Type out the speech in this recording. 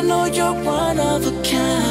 I know you're one of a kind.